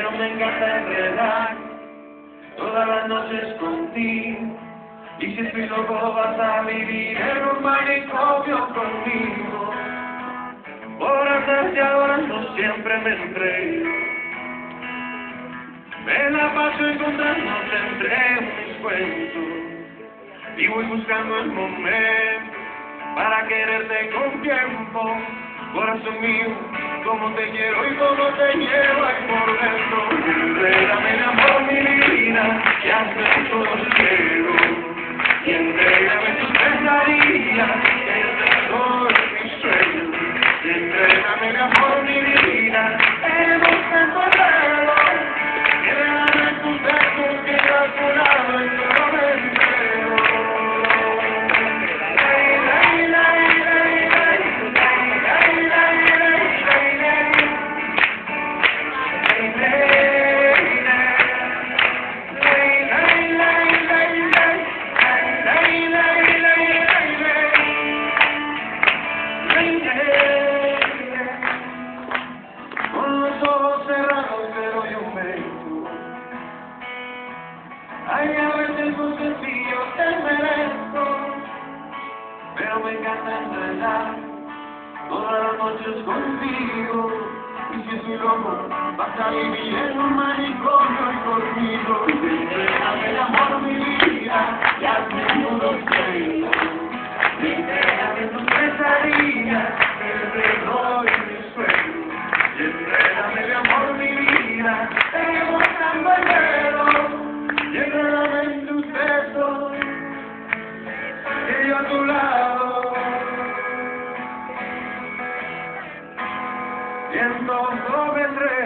me encanta enredar todas las noches contigo. Y si estoy loco vas a vivir en un manicomio conmigo. Por andas y ahora no siempre me entrego. Me la paso encontrándote entre mis cuentos. Y voy buscando el momento para quererte con tiempo. Corazón mío, como te quiero y como te llevo ahí por dentro. Hay a veces un sencillo te merezco, pero me encanta entrenar todas las noches contigo. Y si estoy loco, vas a vivir en un manicomio Siento, no vendré.